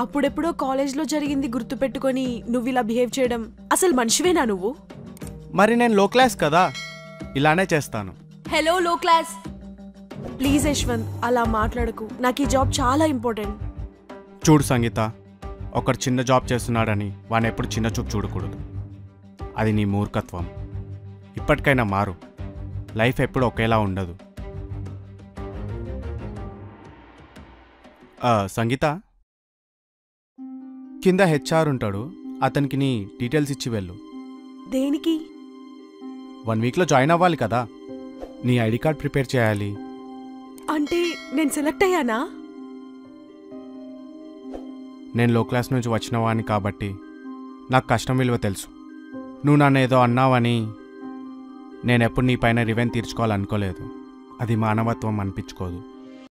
అప్పుడెప్పుడో కాలేజ్లో జరిగింది గుర్తుపెట్టుకొని నువ్వు ఇలా బిహేవ్ చేయడం అసలు మనిషివేనా నువ్వు? మరి నేను లో క్లాస్ కదా ఇలానే చేస్తాను. హలో లో క్లాస్ ప్లీజ్ యశ్వంత్ అలా మాట్లాడకు. నాకు ఈ జాబ్ చాలా ఇంపార్టెంట్ చూడు సంగీత ఒకడు చిన్న జాబ్ చేస్తున్నాడని వాడిని ఎప్పుడు చిన్న చూపు చూడకూడదు. అది నీ మూర్ఖత్వం. ఇప్పటికైనా మారు. లైఫ్ ఎప్పుడు ఒకేలా ఉండదు. సంగీత? కింద హెచ్ఆర్ ఉంటాడు. అతనికి నీ డీటెయిల్స్ ఇచ్చి వెళ్ళు. దేనికి? వన్ వీక్లో జాయిన్ అవ్వాలి కదా. నీ ఐడి కార్డ్ ప్రిపేర్ చేయాలి. అంటే నేను సెలెక్ట్ అయ్యానా? నేను లో క్లాస్ నుంచి వచ్చిన వాడిని కాబట్టి నాకు కష్టం విలువ తెలుసు. నువ్వు నన్ను ఏదో అన్నావని నేను ఎప్పుడు నీ పైన రివెన్ తీర్చుకోవాలనుకోలేదు. అది మానవత్వం అనిపించుకోదు.